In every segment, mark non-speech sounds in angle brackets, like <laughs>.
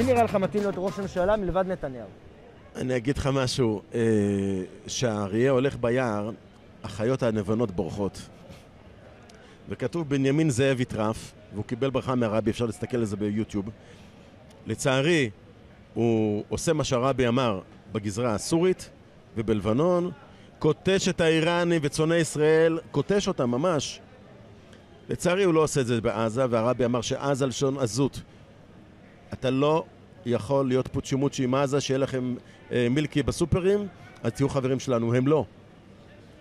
מי נראה לך מתאים להיות ראש ממשלה מלבד נתניהו? אני אגיד לך משהו, אה, שהאריה הולך ביער, החיות הנבונות בורחות. וכתוב בנימין זאב יטרף, והוא קיבל ברכה מהרבי, אפשר להסתכל על זה ביוטיוב. לצערי, הוא עושה מה שהרבי אמר בגזרה הסורית ובלבנון, כותש את האיראנים וצאני ישראל, כותש אותם ממש. לצערי הוא לא עושה את זה בעזה, והרבי אמר שעזה לשון עזות. אתה לא יכול להיות פוצ'ימוצ'י עם עזה, שיהיה לכם אה, מילקי בסופרים, אז תהיו חברים שלנו. הם לא.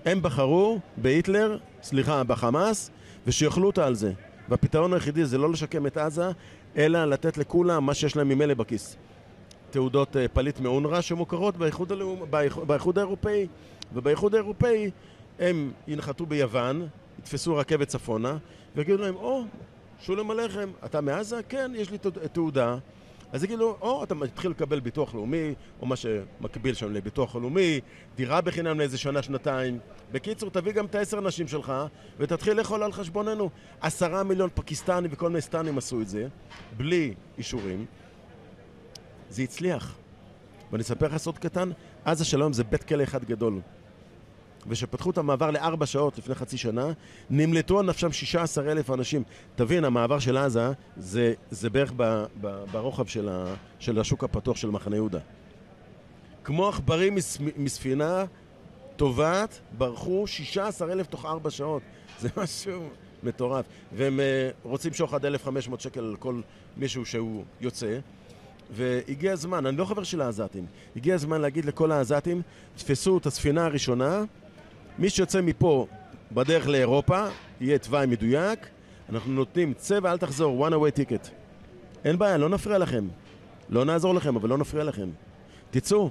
הם בחרו בהיטלר, סליחה, בחמאס, ושיאכלו אותה על זה. והפתרון היחידי זה לא לשקם את עזה, אלא לתת לכולם מה שיש להם ממילא בכיס. תעודות אה, פליט מאונר"א שמוכרות באיחוד, הלאומ... באיחוד, באיחוד האירופאי, ובאיחוד האירופאי הם ינחתו ביוון, יתפסו רכבת צפונה, ויגידו להם, או, שולם עליכם, אתה מעזה? כן, יש לי תעודה. אז יגידו, או אתה מתחיל לקבל ביטוח לאומי, או מה שמקביל שם לביטוח לאומי, דירה בחינם לאיזה שנה, שנתיים. בקיצור, תביא גם את העשר נשים שלך, ותתחיל לאכול על חשבוננו. עשרה מיליון פקיסטנים וכל מיני סטנים עשו את זה, בלי אישורים. זה הצליח. ואני אספר לך סוד קטן, עזה של היום זה בית כלא אחד גדול. ושפתחו את המעבר לארבע שעות לפני חצי שנה, נמלטו על נפשם 16 אלף אנשים. תבין, המעבר של עזה זה, זה בערך ב, ב, ברוחב של, ה, של השוק הפתוח של מחנה יהודה. כמו עכברים מס, מספינה טובעת, ברחו 16 אלף תוך ארבע שעות. זה <laughs> משהו מטורף. והם uh, רוצים שוחד 1,500 שקל על כל מישהו שהוא יוצא. והגיע הזמן, אני לא חבר של העזתים, הגיע הזמן להגיד לכל העזתים, תפסו את הספינה הראשונה, מי שיוצא מפה בדרך לאירופה, יהיה תוואי מדויק, אנחנו נותנים צבע, אל תחזור, one away ticket. אין בעיה, לא נפריע לכם. לא נעזור לכם, אבל לא נפריע לכם. תצאו.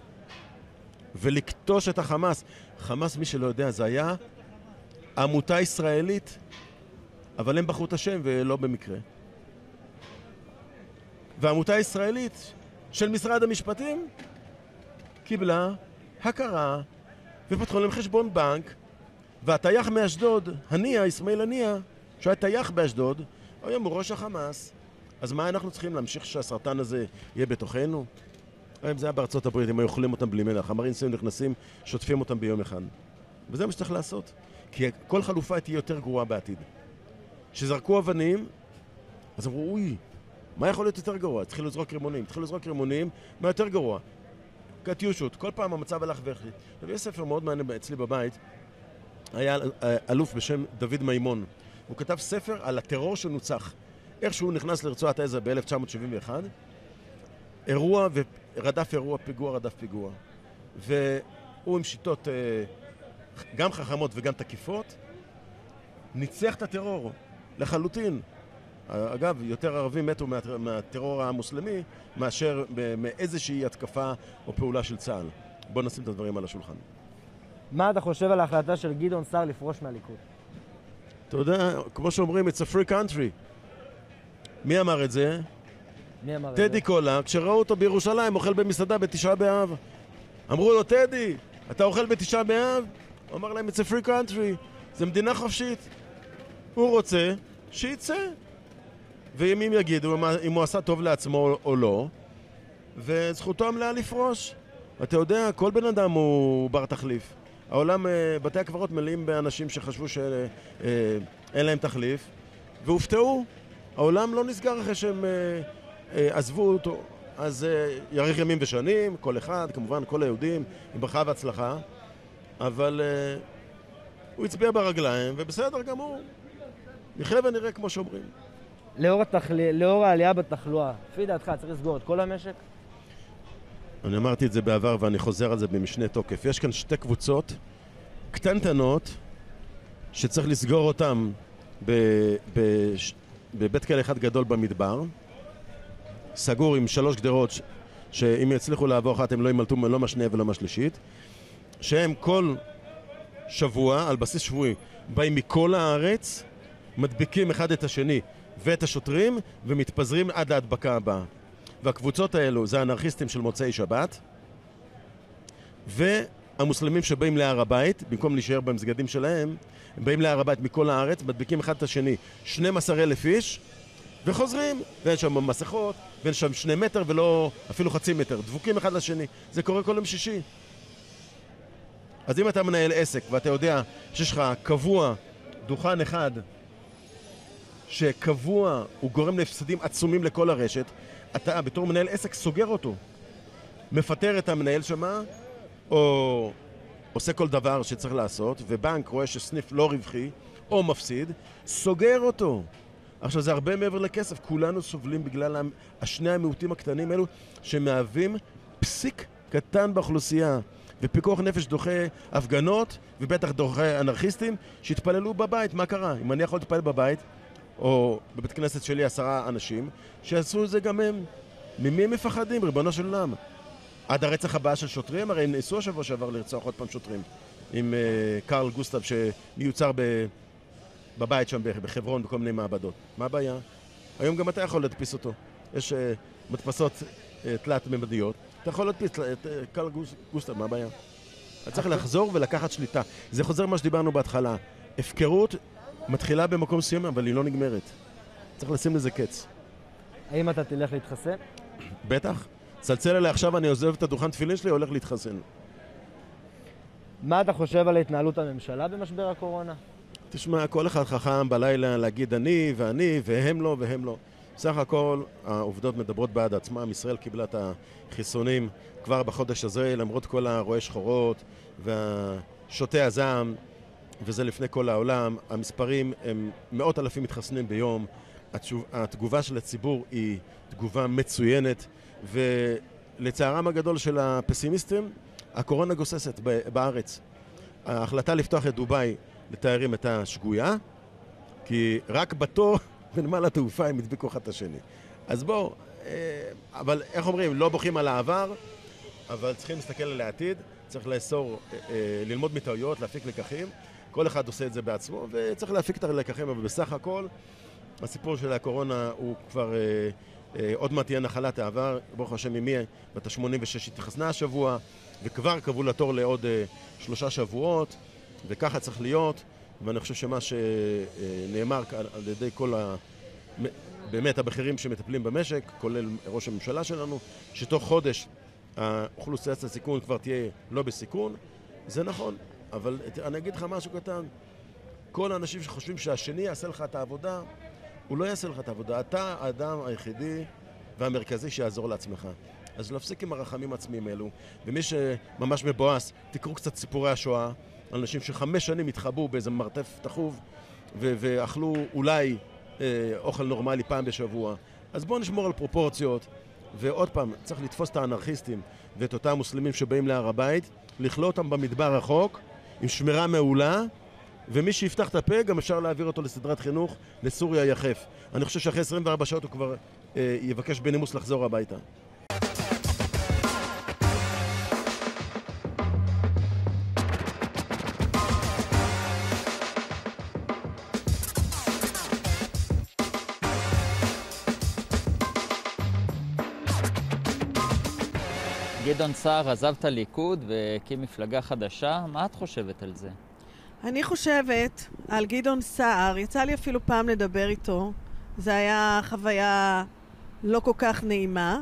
ולכתוש את החמאס. חמאס, מי שלא יודע, זה היה עמותה ישראלית, אבל הם בחרו את השם ולא במקרה. ועמותה ישראלית של משרד המשפטים קיבלה הכרה ופתחו להם חשבון בנק והטייח מאשדוד, הנייה, אסמאעיל הנייה, שהיה טייח באשדוד, היום הוא ראש החמאס. אז מה אנחנו צריכים להמשיך שהסרטן הזה יהיה בתוכנו? אם זה היה בארצות הברית, הם היו אוכלים אותם בלי מלח, המרינסים נכנסים, שוטפים אותם ביום אחד. וזה מה שצריך לעשות. כי כל חלופה תהיה יותר גרועה בעתיד. כשזרקו אבנים, אז אמרו, אוי, מה יכול להיות יותר גרוע? התחילו לזרוק רימונים. התחילו לזרוק רימונים, מה יותר גרוע? קטיושות. כל פעם המצב הלך והחליט. יש ספר מאוד מעניין אצלי בבית, היה אלוף בשם דוד מימון. הוא כתב ספר על הטרור שנוצח. איך שהוא נכנס לרצועת עזה ב-1971, אירוע ורדף אירוע, פיגוע רדף פיגוע. והוא עם שיטות אה, גם חכמות וגם תקיפות, ניצח את הטרור לחלוטין. אגב, יותר ערבים מתו מהטרור המוסלמי מאשר מאיזושהי התקפה או פעולה של צה"ל. בואו נשים את הדברים על השולחן. מה אתה חושב על ההחלטה של גדעון סער לפרוש מהליכוד? אתה יודע, כמו שאומרים, it's a free country. מי אמר את זה? מי אמר את זה? טדי קולה, כשראו אותו בירושלים אוכל במסעדה בתשעה באב. אמרו לו, טדי, אתה אוכל בתשעה באב? הוא אמר להם, it's a free country, זה מדינה חופשית. הוא רוצה, שיצא. וימים יגידו אם הוא עשה טוב לעצמו או לא, וזכותו המלאה לפרוש. אתה יודע, כל בן אדם הוא בר תחליף. העולם, אה, בתי הקברות מלאים באנשים שחשבו שאין אה, להם תחליף, והופתעו. העולם לא נסגר אחרי שהם אה, עזבו אותו. אז יאריך ימים ושנים, כל אחד, כמובן כל היהודים, עם ברכה והצלחה, אבל הוא הצביע ברגליים, ובסדר גמור. נחיה ונראה כמו שאומרים. לאור, התחל... לאור העלייה בתחלואה, לפי דעתך צריך לסגור את כל המשק? אני אמרתי את זה בעבר ואני חוזר על זה במשנה תוקף. יש כאן שתי קבוצות קטנטנות שצריך לסגור אותן ב... ב... בבית כלא אחד גדול במדבר, סגור עם שלוש גדרות ש... שאם יצליחו לעבור אחת הם לא ימלטו לא מהשנייה ולא מהשלישית, שהם כל שבוע, על בסיס שבועי, באים מכל הארץ, מדביקים אחד את השני ואת השוטרים ומתפזרים עד להדבקה הבאה. והקבוצות האלו זה האנרכיסטים של מוצאי שבת והמוסלמים שבאים להר הבית, במקום להישאר במסגדים שלהם, הם באים להר הבית מכל הארץ, מדביקים אחד את השני 12 אלף איש וחוזרים, ואין שם מסכות, ואין שם שני מטר ולא אפילו חצי מטר, דבוקים אחד לשני. זה קורה כל יום שישי. אז אם אתה מנהל עסק ואתה יודע שיש לך קבוע דוכן אחד שקבוע הוא גורם להפסדים עצומים לכל הרשת, אתה בתור מנהל עסק סוגר אותו. מפטר את המנהל שמה, או עושה כל דבר שצריך לעשות, ובנק רואה שסניף לא רווחי, או מפסיד, סוגר אותו. עכשיו זה הרבה מעבר לכסף, כולנו סובלים בגלל השני המיעוטים הקטנים האלו שמהווים פסיק קטן באוכלוסייה. ופיקוח נפש דוחה הפגנות, ובטח דוחה אנרכיסטים שהתפללו בבית, מה קרה? אם אני יכול להתפלל בבית, או בבית כנסת שלי עשרה אנשים, שיעשו את זה גם הם. ממי הם מפחדים, ריבונו של עולם? עד הרצח הבא של שוטרים? הרי ניסו השבוע שעבר לרצוח עוד פעם שוטרים עם uh, קרל גוסטב שמיוצר ב... בבית שם בחברון בכל מיני מעבדות. מה הבעיה? היום גם אתה יכול להדפיס אותו. יש uh, מדפסות uh, תלת-ממדיות, אתה יכול להדפיס את uh, קרל גוסטב, מה הבעיה? אתה צריך לחזור ולקחת שליטה. זה חוזר מה שדיברנו בהתחלה. הפקרות מתחילה במקום מסוים, אבל היא לא נגמרת. צריך לשים לזה קץ. האם אתה תלך להתחסן? בטח. צלצל אליי עכשיו, אני עוזב את הדוכן תפילין שלי, הולך להתחסן. מה אתה חושב על התנהלות הממשלה במשבר הקורונה? תשמע, כל אחד חכם בלילה להגיד אני ואני והם לא והם לא. בסך הכל העובדות מדברות בעד עצמם. ישראל קיבלה את החיסונים כבר בחודש הזה, למרות כל הרואי שחורות והשותי הזעם, וזה לפני כל העולם. המספרים הם מאות אלפים מתחסנים ביום. התגובה של הציבור היא תגובה מצוינת. ולצערם הגדול של הפסימיסטים, הקורונה גוססת בארץ. ההחלטה לפתוח את דובאי לתיירים הייתה שגויה, כי רק בתור <laughs> בנמל התעופה הם הדביקו אחד את השני. אז בואו, אה, אבל איך אומרים, לא בוכים על העבר, אבל צריכים להסתכל על העתיד, צריך לאסור, אה, אה, ללמוד מטעויות, להפיק לקחים. כל אחד עושה את זה בעצמו, וצריך להפיק את הלקחים, אבל בסך הכל, הסיפור של הקורונה הוא כבר אה, עוד מעט תהיה נחלת העבר, ברוך השם אמי בת ה-86 התחסנה השבוע, וכבר קבעו לה תור לעוד אה, שלושה שבועות, וככה צריך להיות, ואני חושב שמה שנאמר על ידי כל ה... באמת הבכירים שמטפלים במשק, כולל ראש הממשלה שלנו, שתוך חודש האוכלוסיית הסיכון כבר תהיה לא בסיכון, זה נכון, אבל אני אגיד לך משהו קטן, כל האנשים שחושבים שהשני יעשה לך את העבודה, הוא לא יעשה לך את העבודה. אתה האדם היחידי והמרכזי שיעזור לעצמך. אז להפסיק עם הרחמים העצמיים האלו. ומי שממש מבואס, תקראו קצת סיפורי השואה. אנשים שחמש שנים התחבאו באיזה מרתף תחוב ו- ואכלו אולי אה, אוכל נורמלי פעם בשבוע. אז בואו נשמור על פרופורציות. ועוד פעם, צריך לתפוס את האנרכיסטים ואת אותם מוסלמים שבאים להר הבית, לכלוא אותם במדבר רחוק, עם שמירה מעולה, ומי שיפתח את הפה, גם אפשר להעביר אותו לסדרת חינוך לסוריה יחף. אני חושב שאחרי 24 שעות הוא כבר אה, יבקש בנימוס לחזור הביתה. גדעון סער עזב את הליכוד והקים מפלגה חדשה, מה את חושבת על זה? אני חושבת על גדעון סער, יצא לי אפילו פעם לדבר איתו, זו הייתה חוויה לא כל כך נעימה.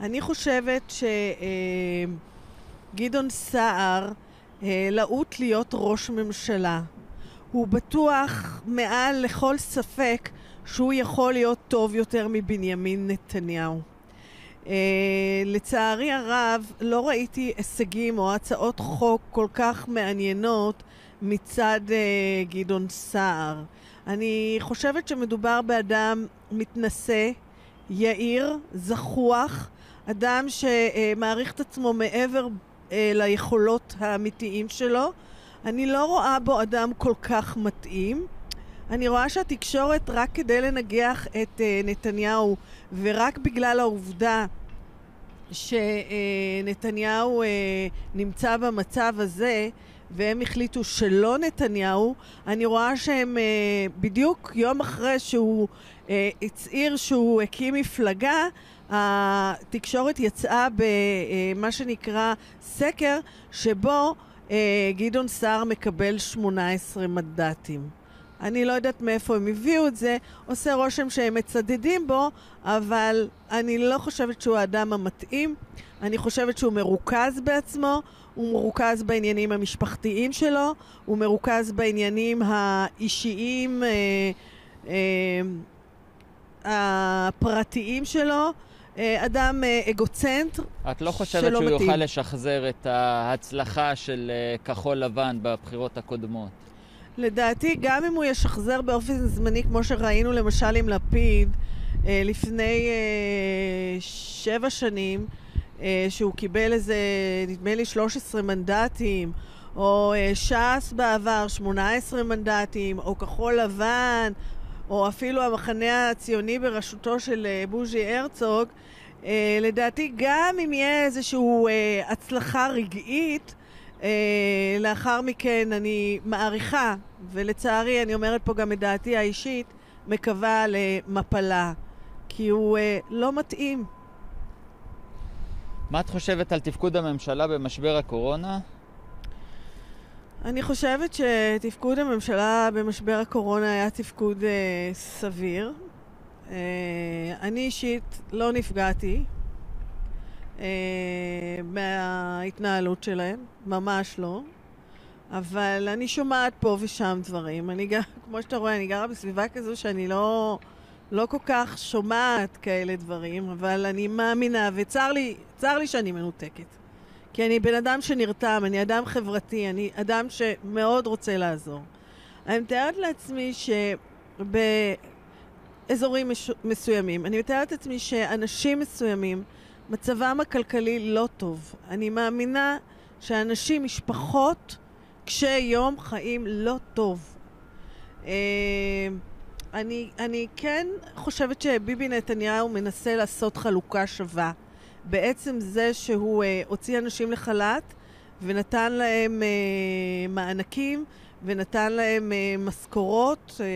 אני חושבת שגדעון אה, סער אה, להוט להיות ראש ממשלה. הוא בטוח מעל לכל ספק שהוא יכול להיות טוב יותר מבנימין נתניהו. Uh, לצערי הרב, לא ראיתי הישגים או הצעות חוק כל כך מעניינות מצד uh, גדעון סער. אני חושבת שמדובר באדם מתנשא, יהיר, זחוח, אדם שמעריך את עצמו מעבר uh, ליכולות האמיתיים שלו. אני לא רואה בו אדם כל כך מתאים. אני רואה שהתקשורת רק כדי לנגח את uh, נתניהו ורק בגלל העובדה שנתניהו uh, נמצא במצב הזה והם החליטו שלא נתניהו, אני רואה שהם uh, בדיוק יום אחרי שהוא uh, הצהיר שהוא הקים מפלגה, התקשורת יצאה במה שנקרא סקר שבו גדעון סער מקבל 18 מנדטים. אני לא יודעת מאיפה הם הביאו את זה, עושה רושם שהם מצדדים בו, אבל אני לא חושבת שהוא האדם המתאים. אני חושבת שהוא מרוכז בעצמו, הוא מרוכז בעניינים המשפחתיים שלו, הוא מרוכז בעניינים האישיים, אה, אה, הפרטיים שלו. אה, אדם אה, אגוצנטר את לא חושבת שהוא מתאים. יוכל לשחזר את ההצלחה של אה, כחול לבן בבחירות הקודמות? לדעתי, גם אם הוא ישחזר באופן זמני, כמו שראינו למשל עם לפיד לפני שבע שנים, שהוא קיבל איזה, נדמה לי, 13 מנדטים, או ש"ס בעבר, 18 מנדטים, או כחול לבן, או אפילו המחנה הציוני בראשותו של בוז'י הרצוג, אה, לדעתי גם אם יהיה איזושהי אה, הצלחה רגעית, אה, לאחר מכן אני מעריכה, ולצערי אני אומרת פה גם את דעתי האישית, מקווה למפלה, כי הוא אה, לא מתאים. מה את חושבת על תפקוד הממשלה במשבר הקורונה? אני חושבת שתפקוד הממשלה במשבר הקורונה היה תפקוד אה, סביר. אה, אני אישית לא נפגעתי אה, מההתנהלות שלהם, ממש לא. אבל אני שומעת פה ושם דברים. אני גר, <laughs> כמו שאתה רואה, אני גרה בסביבה כזו שאני לא, לא כל כך שומעת כאלה דברים, אבל אני מאמינה, וצר לי, לי שאני מנותקת. כי אני בן אדם שנרתם, אני אדם חברתי, אני אדם שמאוד רוצה לעזור. אני מתארת לעצמי שב... אזורים מש... מסוימים. אני מתארת לעצמי שאנשים מסוימים, מצבם הכלכלי לא טוב. אני מאמינה שאנשים, משפחות, קשי יום חיים לא טוב. אה, אני, אני כן חושבת שביבי נתניהו מנסה לעשות חלוקה שווה. בעצם זה שהוא אה, הוציא אנשים לחל"ת ונתן להם אה, מענקים ונתן להם אה, משכורות. אה,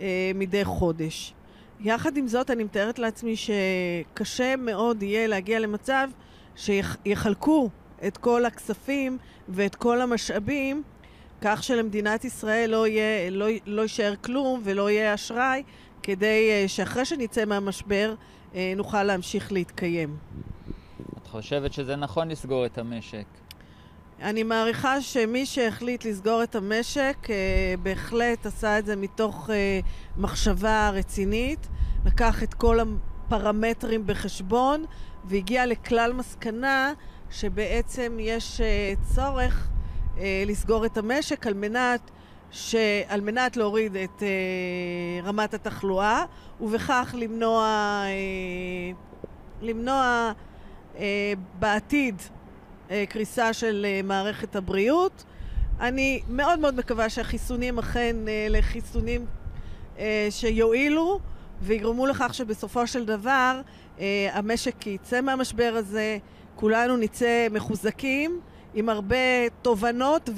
אה, מדי חודש. יחד עם זאת, אני מתארת לעצמי שקשה מאוד יהיה להגיע למצב שיחלקו את כל הכספים ואת כל המשאבים כך שלמדינת ישראל לא, יהיה, לא, לא יישאר כלום ולא יהיה אשראי כדי אה, שאחרי שנצא מהמשבר אה, נוכל להמשיך להתקיים. את חושבת שזה נכון לסגור את המשק? אני מעריכה שמי שהחליט לסגור את המשק אה, בהחלט עשה את זה מתוך אה, מחשבה רצינית, לקח את כל הפרמטרים בחשבון והגיע לכלל מסקנה שבעצם יש אה, צורך אה, לסגור את המשק על מנת, ש... על מנת להוריד את אה, רמת התחלואה ובכך למנוע, למנוע בעתיד קריסה של מערכת הבריאות. אני מאוד מאוד מקווה שהחיסונים אכן לחיסונים שיועילו ויגרמו לכך שבסופו של דבר המשק יצא מהמשבר הזה, כולנו נצא מחוזקים עם הרבה תובנות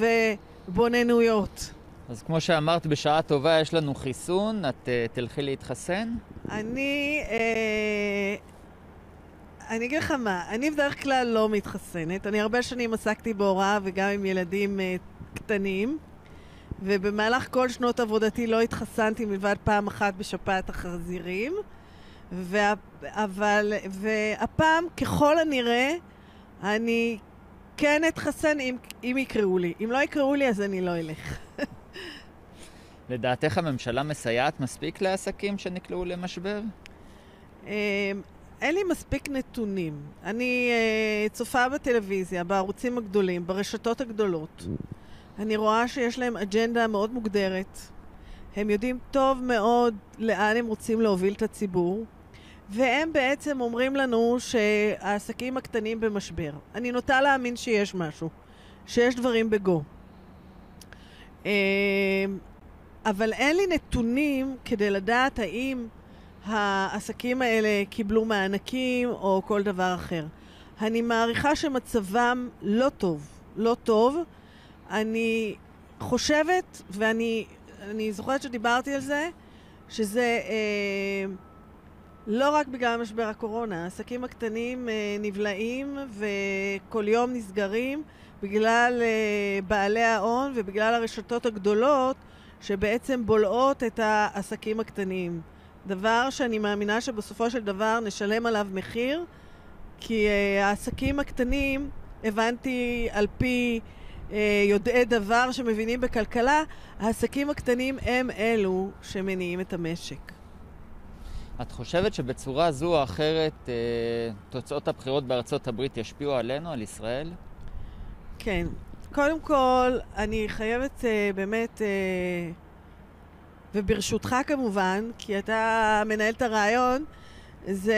ובוננויות. אז כמו שאמרת, בשעה טובה יש לנו חיסון, את uh, תלכי להתחסן? אני... Uh, אני אגיד לך מה, אני בדרך כלל לא מתחסנת. אני הרבה שנים עסקתי בהוראה וגם עם ילדים uh, קטנים, ובמהלך כל שנות עבודתי לא התחסנתי מלבד פעם אחת בשפעת החזירים. וה, אבל, והפעם, ככל הנראה, אני כן אתחסן אם, אם יקראו לי. אם לא יקראו לי, אז אני לא אלך. <laughs> לדעתך הממשלה מסייעת מספיק לעסקים שנקלעו למשבר? אמ, אין לי מספיק נתונים. אני uh, צופה בטלוויזיה, בערוצים הגדולים, ברשתות הגדולות. אני רואה שיש להם אג'נדה מאוד מוגדרת. הם יודעים טוב מאוד לאן הם רוצים להוביל את הציבור, והם בעצם אומרים לנו שהעסקים הקטנים במשבר. אני נוטה להאמין שיש משהו, שיש דברים בגו. Uh, אבל אין לי נתונים כדי לדעת האם העסקים האלה קיבלו מענקים או כל דבר אחר. אני מעריכה שמצבם לא טוב, לא טוב. אני חושבת, ואני זוכרת שדיברתי על זה, שזה אה, לא רק בגלל משבר הקורונה, העסקים הקטנים אה, נבלעים וכל יום נסגרים בגלל אה, בעלי ההון ובגלל הרשתות הגדולות שבעצם בולעות את העסקים הקטנים. דבר שאני מאמינה שבסופו של דבר נשלם עליו מחיר, כי uh, העסקים הקטנים, הבנתי על פי uh, יודעי דבר שמבינים בכלכלה, העסקים הקטנים הם אלו שמניעים את המשק. את חושבת שבצורה זו או אחרת uh, תוצאות הבחירות בארצות הברית ישפיעו עלינו, על ישראל? כן. קודם כל, אני חייבת אה, באמת... אה, וברשותך כמובן, כי אתה מנהל את הראיון, זה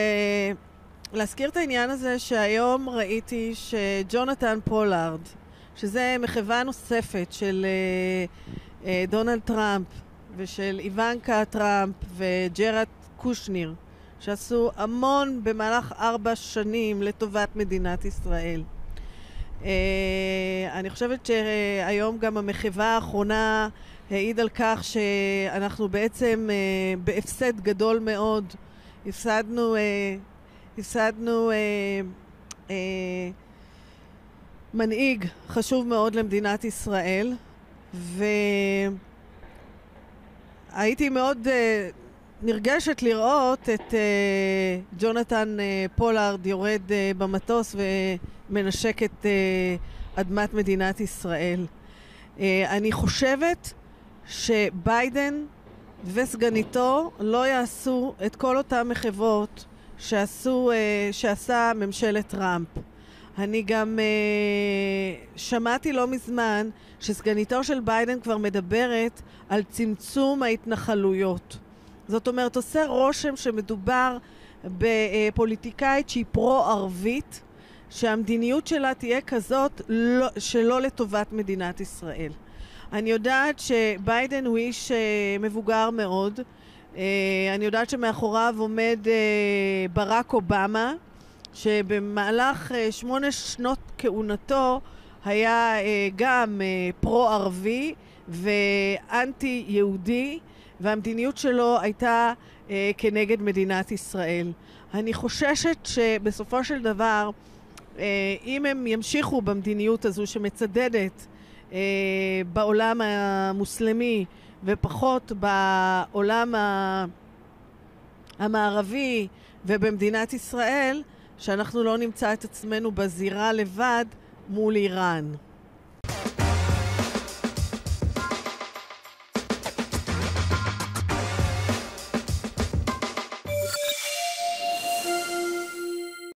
להזכיר את העניין הזה שהיום ראיתי שג'ונתן פולארד, שזה מחווה נוספת של דונלד טראמפ ושל איוונקה טראמפ וג'רד קושניר, שעשו המון במהלך ארבע שנים לטובת מדינת ישראל. Uh, אני חושבת שהיום גם המחווה האחרונה העיד על כך שאנחנו בעצם uh, בהפסד גדול מאוד. הפסדנו, uh, הפסדנו מנהיג חשוב מאוד למדינת ישראל, והייתי מאוד נרגשת לראות את אה, ג'ונתן אה, פולארד יורד אה, במטוס ומנשק את אה, אדמת מדינת ישראל. אה, אני חושבת שביידן וסגניתו לא יעשו את כל אותן מחוות שעשו, אה, שעשה ממשלת טראמפ. אני גם אה, שמעתי לא מזמן שסגניתו של ביידן כבר מדברת על צמצום ההתנחלויות. זאת אומרת, עושה רושם שמדובר בפוליטיקאית שהיא פרו-ערבית, שהמדיניות שלה תהיה כזאת לא, שלא לטובת מדינת ישראל. אני יודעת שביידן הוא איש uh, מבוגר מאוד. Uh, אני יודעת שמאחוריו עומד uh, ברק אובמה, שבמהלך שמונה שנות כהונתו היה גם פרו-ערבי ואנטי-יהודי, והמדיניות שלו הייתה uh, כנגד מדינת ישראל. אני חוששת שבסופו של דבר, uh, אם הם ימשיכו במדיניות הזו שמצדדת אה, בעולם המוסלמי ופחות בעולם המערבי ובמדינת ישראל, שאנחנו לא נמצא את עצמנו בזירה לבד מול איראן.